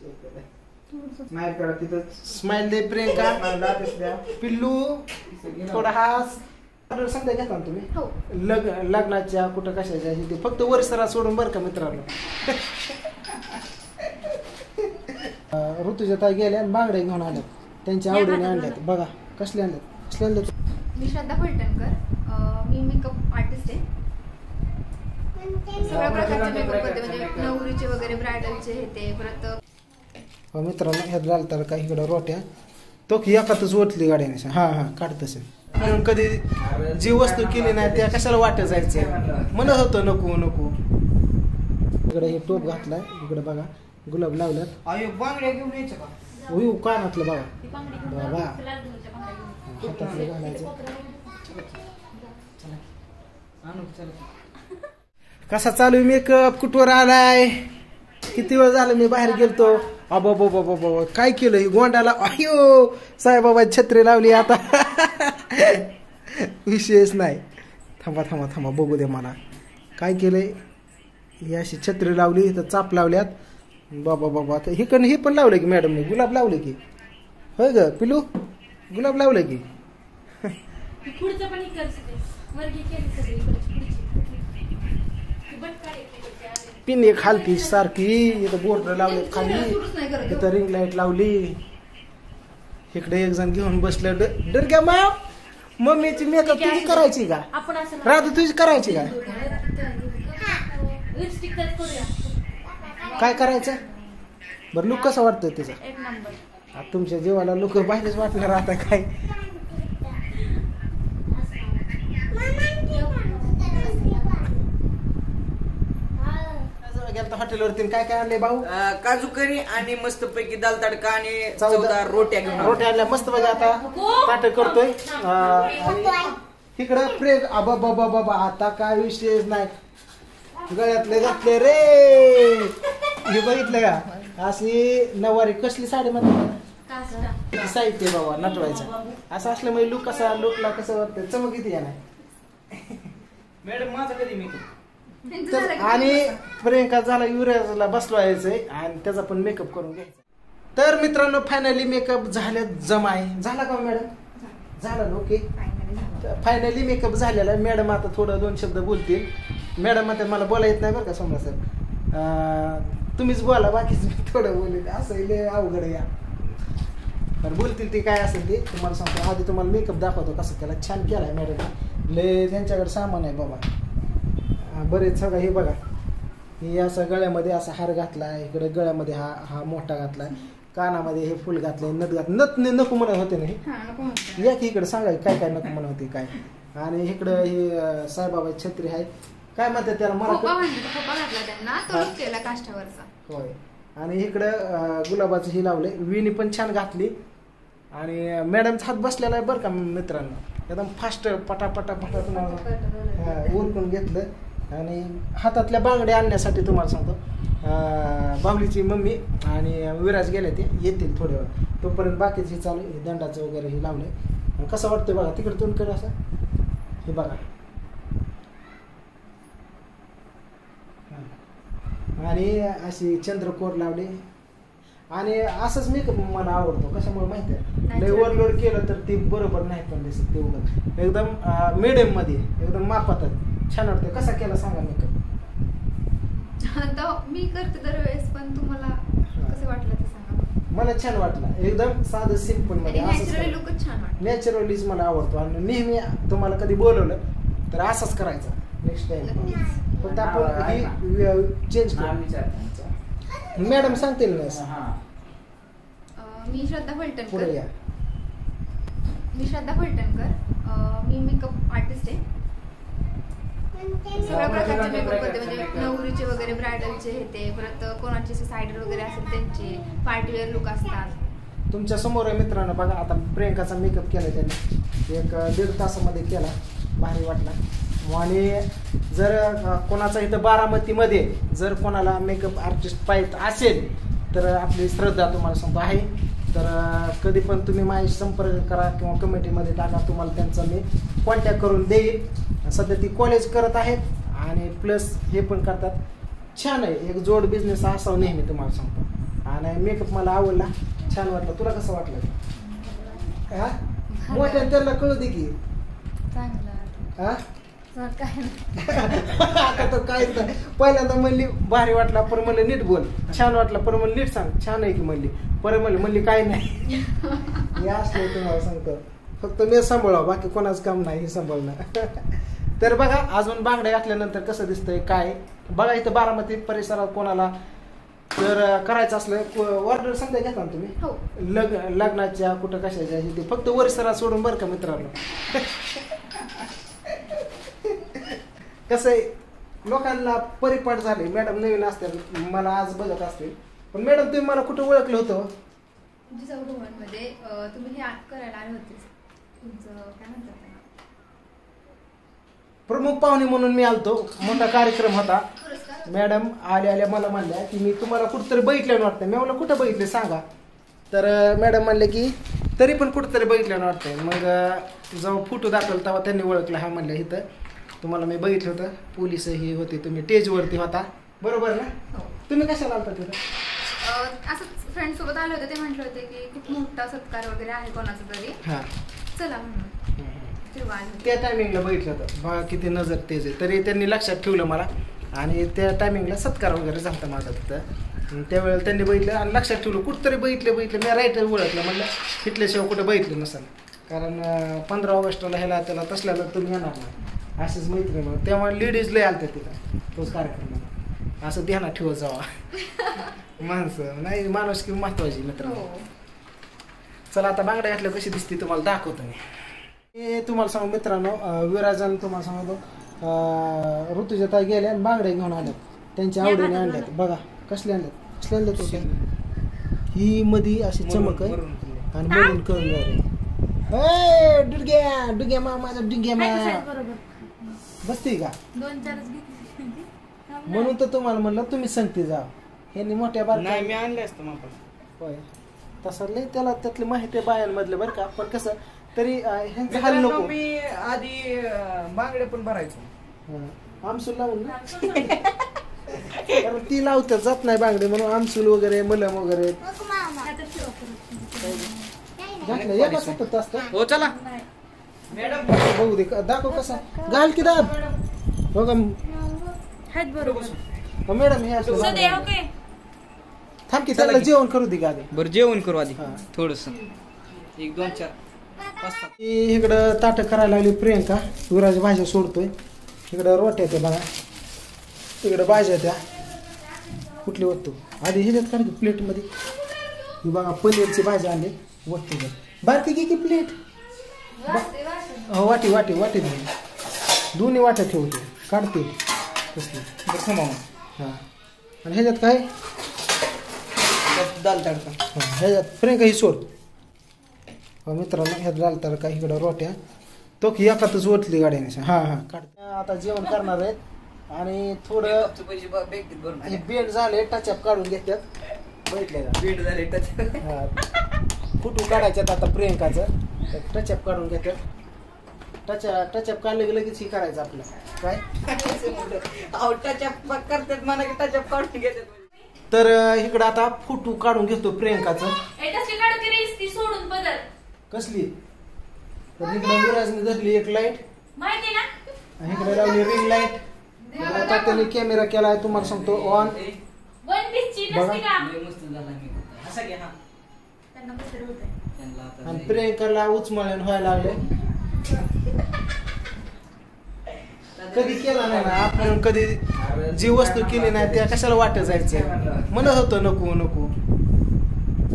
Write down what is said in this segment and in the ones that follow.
नाही करा तिथं. स्माइल दे प्रियंका. पिल्लू थोडा हास. समजा घेता ना तुम्ही? हो. लग लग्नाच्या कुठं कशाच्या हे ते फक्त वर्षरा सोडून बरं का मित्रांनो? ऋतुजा ताई गेल्या आणि बांगड्या घेऊन आल्यात. त्यांच्या आवडीने आणल्यात. बघा. कसले आणल्यात? कसले आणल्यात? मी श्रद्धा फलटणकर. मी मेकअप आर्टिस्ट आहे. सगळ्या प्रकारचे मेकअप करते. म्हणजे नवरीचे वगैरे ब्रायडलचे हे ते परत मित्रांनो ह्यात घालतात काही इकडं रोट्या? तो की एकातच ओतली गाड्याने हा हा काढत असेल. म्हणून कधी जी वस्तू केली नाही त्या कशाला वाटत जायचं म्हणत होतं नको नको. इकडे हे टोप घातलाय इकडे बघा गुलाब लावल्यात. अयो बांगड्या घेऊन यायचं का? उयू कानातलं बघा? बाबा. हातातलं घालायचं. कसा चालू मेकअप? कुठवर आलाय? किती वेळ झालं मी बाहेर गेलतो? अबो बो बो बो काय केलं? ही गोंडाला अयो! साहेबाबा छत्री लावली आता. विशेष नाही. थांबा थांबा थांबा. बघू दे मला. काय केलंय? ही अशी छत्री लावली तर चाप लावल्यात. बाबा बाबा आता हे पण हे पण लावलं की मॅडमने गुलाब लावले की. होय ग पिलू? गुलाब लावलं की? पुढचं पण पिन एक खालती सारखी इथं बोर्ड लावले खाली इथं रिंग लाइट लावली. इकडे एक जण घेऊन बसलं. ड- डर घ्या मा मम्मीची मेकअप तुझी करायची का? राधू तुझी करायची का? काय करायचं? बरं लुक कसं वाटतं आता तुमच्या जीवाला लुक बाहेरच वाटणार आता काय गेलता हॉटेलवरती काय काय आणले भाऊ? काजू करी आणि मस्त पैकी दाल तडका आणि चौदा- रोट्या घेऊन. रोट्या आणल्या. मस्त बघा आता. ताट करतोय. तिकडं प्रेग आबा बाबा बाबा आता काय विशेष नाही. गळ्यातले घातले रे. हे बघितलं का? अशी नवारी कसली साडी म्हणतात साहित्य बाबा नटवायचं. असं असलं म्हणजे लुक कसा लुकला कसं वाटतं चमक किती या नाही? मॅडम माझा कधी मी तर आणि. प्रियंका झाला युरियाला बसलो यायचंय आणि त्याचा पण मेकअप करून घ्यायचा. तर मित्रांनो फायनली मेकअप झाल्या जमाय झाला का मॅडम झालं. ना ओके. फायनली मेकअप झालेला आहे. मॅडम आता थोडं दोन शब्द बोलतील. मॅडम म्हणतात मला बोला येत नाही बरं का सोमरा सर तुम्हीच बोला बाकीच मी थोडं बोलेल असं लय अवघड आहे या. पण बोलतील ते काय असेल ते तुम्हाला सांगतो. आधी तुम्हाला मेकअप दाखवतो कसं केला. छान केलाय मॅडम लय त्यांच्याकडे सामान आहे बाबा. बरेच सगळं हे बघा. हे असं गळ्यामध्ये असा हार घातलाय इकडे गळ्यामध्ये हा हा मोठा घातलाय कानामध्ये हे फुल घातलंय नथ घात नथ न- नको म्हणत होते ना म्हणते. या की इकडे सांगा काय काय नको म्हणत होते काय? आणि इकडं हे साईबाबा छत्री आहे. काय म्हणतात त्याला? मला म्हणते घातला होय. आणि इकडं गुलाबाचं हे लावले विणी पण छान घातली. आणि मॅडमचा हात बसलेला आहे बरं का मित्रांनो. एकदम फास्ट पटापटा पटा तुम्हाला उरकून घेतलं. आणि हातातल्या बांगड्या आणण्यासाठी तुम्हाला सांगतो. अं, बाहुलीची मम्मी आणि विराज गेले ते येतील थोड्या वेळ. तोपर्यंत बाकीचे चालू दंडाचं वगैरे हे लावलंय. आणि कसं वाटतंय बघा तिकडे तोंड कर असं. हे बघा. आणि अशी चंद्रकोर लावली. आणि असंच मी मला आवडतो कशामुळे माहिती आहे? लय. ओव्हरलोड केलं तर ते बरोबर नाही पण दिसत तेवढं एकदम मिडियममध्ये एकदम मापातच छान वाटतं कसा केला सांगा मेकअप मी करते दरवेळेस पण तुम्हाला कसं वाटलं ते सांगा. मला छान वाटलं. एकदम साधं सिंपलमध्ये नॅचरली लुकच छान वाटतं नॅचरलीच मला आवडतो. आणि नेहमी तुम्हाला कधी बोलवलं तर असंच करायचं. Next time. फक्त आपण ही चेंज करू. मॅडम सांगतील ना. हा. मी श्रद्धा फलटणकर. मी श्रद्धा फलटणकर. मी मेकअप आर्टिस्ट आहे. सगळ्या प्रकारचे मेकअप करते. म्हणजे नवरीचे वगैरे ब्रायडलचे हे ते. परत कोणाचे सायडर वगैरे असेल त्यांचे पार्टीवेअर लुक असतात. तुमच्यासमोर मित्रांनो बघा आता प्रियंकाचा मेकअप केला त्यांनी. एक दीड तासामध्ये केला. भारी वाटला. आणि जर कोणाचा इथं बारामतीमध्ये जर कोणाला मेकअप आर्टिस्ट पाहिजे असेल तर आपली श्रद्धा तुम्हाला सांगतो आहे. तर कधी पण तुम्ही माझ्याशी संपर्क करा किंवा कमिटीमध्ये टाका. तुम्हाला त्यांचा मी कॉन्टॅक्ट करून देईल. सध्या ती कॉलेज करत आहेत आणि प्लस हे पण करतात. छान आहे. एक जोड बिझनेस असावं नेहमी तुम्हाला सांगतो. आणि मेकअप मला आवडला. छान वाटला. तुला कसं वाटलं? हा? मोठ्या त्यांना कळू दे की. हा? काय नाही. आता पहिल्यांदा म्हणली भारी वाटला. पर म्हणलं नीट बोल. छान वाटला. पर म्हणलं नीट सांग. छान आहे की म्हणली. पर म्हणली म्हणली काय नाही. हे असलं तुम्हाला सांगतो. फक्त मी सांभाळा बाकी कोणाचं काम नाही हे सांभाळणं. तर बघा अजून बांगड्या घातल्यानंतर कसं दिसतंय काय? बघा इथं बारामती परिसरात कोणाला तर करायचं असलं ऑर्डर समजा घेता ना तुम्ही? हो. लग्न लग्नाच्या कुठं कशाच्या? ते फक्त वरिसरा सोडून बरं का मित्रांनो? कसं आहे लोकांना परिपाठ झाले. मॅडम नवीन असतात मला आज बघत असते पण मॅडम तुम्ही मला कुठं ओळखलं होतं? तुम्ही हे करायला आले होते. तुमचं काय म्हणतात? प्रमुख पाहुणे म्हणून मी आलतो. मोठा कार्यक्रम होता. मॅडम आल्या आल्या मला म्हणल्या की मी तुम्हाला कुठंतरी बघितलं वाटतं मी म्हणलं कुठं बघितले? सांगा. तर मॅडम म्हणले की तरी पण कुठंतरी बघितलं वाटतंय. मग जेव्हा फोटो दाखवला तेव्हा त्यांनी ओळखलं. हा म्हणलं इथं तुम्हाला मी बघितलं होतं. पोलीस हे होते तुम्ही स्टेजवरती होता. बरोबर ना? हो. तुम्ही कशाला आलता तिथं? असंच फ्रेंड सोबत आले होते. ते म्हटले होते की खूप मोठा सत्कार वगैरे आहे कोणाचा तरी. हां. चला म्हणून. त्या टायमिंगला बघितलं होतं. बघा किती नजर तेज आहे. तरी त्यांनी लक्षात ठेवलं मला. आणि त्या टायमिंगला सत्कार वगैरे झाला माझा तिथं. त्यावेळेला त्यांनी बघितलं आणि लक्षात ठेवलं. कुठंतरी बघितलं बघितलं. मी राईटर ओळखलं म्हणलं तिथल्याशिवाय कुठं बघितलं नसेल. कारण पंधरा ऑगस्टला ह्याला त्याला तसल्याला तुम्ही येणार नाही. अशीच मैत्री म्हणून तेव्हा लेडीज लय आलत्या तिथं तोच कार्यक्रम. असं ध्यानात ठेवत जावा. माणसं. नाही माणूस किंवा महत्वाची मित्र. हो. चला आता बांगड्या घातल्या कशी दिसते तुम्हाला दाखवतो मी. हे तुम्हाला सांगू मित्रांनो विराजन तुम्हाला सांगतो अं, ऋतुजाता गेल्या आणि बांगड्या घेऊन आल्यात. त्यांच्या आवडीने आणल्यात. बघा कसले आणल्यात? कसले आणल्यात होते ही मधी अशी चमक आहे. आणि मरून करून ए डुग्या डुग्या मा माझा डुग्या मा. बसते का? दोन चारच घेतले. म्हणून तर तुम्हाला म्हणलं तुम्ही सांगते जा. ह्यांनी मोठ्या नाही बारक्या मी आणले असतं मग होय. तसं लय त्याला त्यातली माहिती आहे बायांमधलं बरं का. पण कसं तरी अं, ह्यांचं हाल नको. मी आधी अं, बांगड्या पण भरायचो. हं. आमसूल लावून ना कारण ती लावतात जात नाही बांगडे म्हणून आमसूल वगैरे मलम वगैरे. घातलं एका सतत असतं हो चला. मॅडम. बघू दे का- दाखव कसा. घाल की दाब. बघा आहेत बरोबर. हो, मॅडम हे बांगडे. थांब की त्याला जेवण करू दे गाडी. बरं जेवण करू आधी. हा. थोडस. एक दोन चार. इकडं ताटं करायला लागली प्रियंका. विराज भाज्या सोडतोय. इकडं रोट्या त्या बघा. इकडं भाज्या त्या. कुठली वस्तू? आधी ह्याच्यात काढ प्लेटमध्ये. ही बघा पनीरची भाजी आणली. वस्तू बारकी घे की प्लेट हो वाटी वाटी वाटी दे. दोन्ही वाट्या ठेवते. काढते. कसली बरं थांबा. हां. आणि ह्याच्यात काय? दाल तडका. हा, ह्याच्यात प्रियंका ही सोड. मित्रांनो ह्यात लाल तडका इकडं रोट्या? तो की एकातच ओतली गाडीने. हा हा. काढ आता जेवण करणार आहेत. आणि थोडं बेड झाले टचअप काढून घेतात बघितले का? बीड झाले. हा. फुटू काढायच्यात आता प्रियंकाचं. टचअप काढून घेतात टच टचअप काढलं की लगेच हे करायचं आपलं. काय? अहो, टचअप करतात मला की टचअप काढून घेतात. तर इकडं आता फोटो काढून घेतो प्रियंकाचं. कसली? तर इकडं विराजने धरली एक लाइट माहिती ना? आणि इकडे लावली रिंग लाइट आता त्यांनी कॅमेरा केलाय तुम्हाला सांगतो ऑन वन पीस ची बघा. नसते का? लय मस्त झाला मी घ्या हा त्यांना कसं होतंय त्यांना आता आणि प्रियंकाला उचमळण व्हायला लागले. कधी केला नाही ना? आपण कधी जी वस्तू केली नाही त्या कशाला वाटत जायचं? म्हणत होतं नको नको.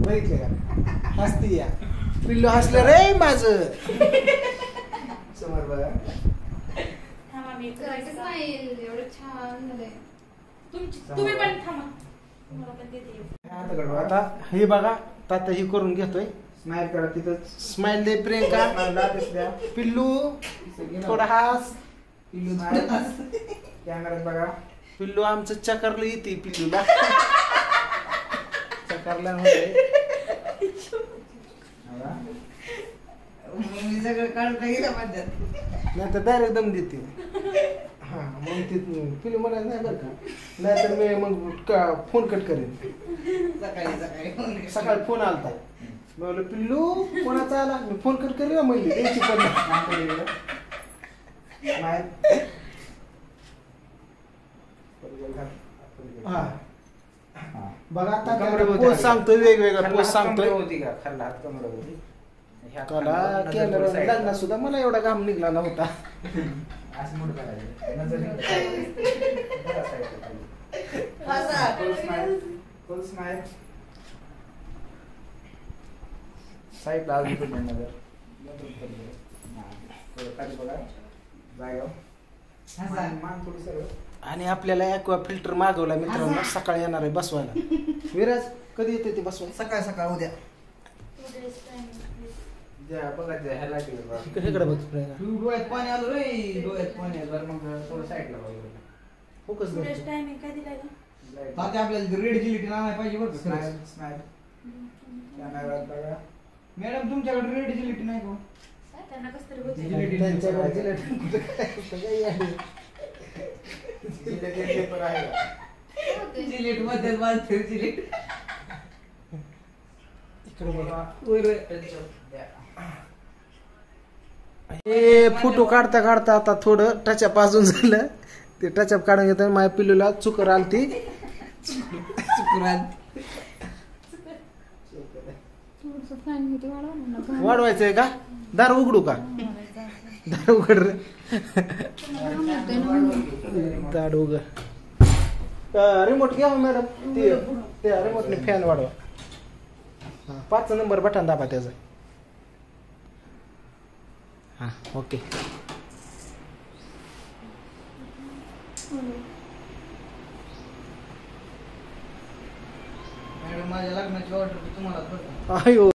बघितले का? हसती या. पिल्लू हसलं रे माझ. समोर बघा. तुम्ही पण थांबा. आता हे बघा तात्या ही करून घेतोय. स्माइल करा तिथं स्माइल दे प्रियंका. पिल्लू थोडा हास. पिल्लू कॅमेऱ्यात बघा. पिल्लू आमचं चकरलं येते पिल्लूला. चकरला होते मी मध्यात नाही तर डायरेक्ट दम देते. हा मग ते पिल्लू म्हणायचं नाही बरं का. नाही तर मी मग फोन कट करेन. सकाळी सकाळी सकाळी फोन आलता. मी पिल्लू कोणाचा आला? मी फोन कर कर म्हणली द्यायची पण. हा. बघा आता पोस्ट सांगतोय वेगवेगळा पोस्ट सांगतोय. होती का? खाल्ला हात कमर होती कला. लग्नात सुद्धा मला एवढा घाम निघला नव्हता असं मोठं करायचं. नजर इकडे. बरं side ला खाली. हसा. Full smile. Full smile. Side ला अजून कुठे नजर. नजर इकडे. थोडं खाली बघा. जागेवर. मान- मान थोडी सरळ. आणि आपल्याला ॲक्वा फिल्टर मागवला मित्रांनो सकाळी येणार आहे बसवायला विराज कधी येते ते बसवायला सकाळ सकाळ उद्या डोळ्यात पाणी आलं रे डोळ्यात पाणी आलं. मग थोडं साईडला. फोकस सुरेश कर. टायमिंग काय दिलाय का Light. तात्या आपल्याला रेड जिलेटिन आणायला पाहिजे बरं. मॅडम तुमच्याकडे रेड जिलेटिन आहे का? त्यांना कसं तरी होतं. त्यांच्याकडे कुठं काय? आहे. जिलेटमध्ये बांधते जिलेट इकडे बघा वर द्या. हे फोटो काढता काढता आता थोडं टचअप अजून झालं. ते टचअप काढून घेताना माझ्या पिल्लूला चुकर आलती. ती थोडंसं fan वाढवायचंय का? दार उघडू का? दार उघड रे. दार उघड. रिमोट घ्या हो मॅडम. ते रिमोटने फॅन वाढवा. पाच नंबर बटन दाबा त्याचं. हा ओके. मॅडम माझ्या लग्नाची ऑर्डर तुम्हाला? अयो.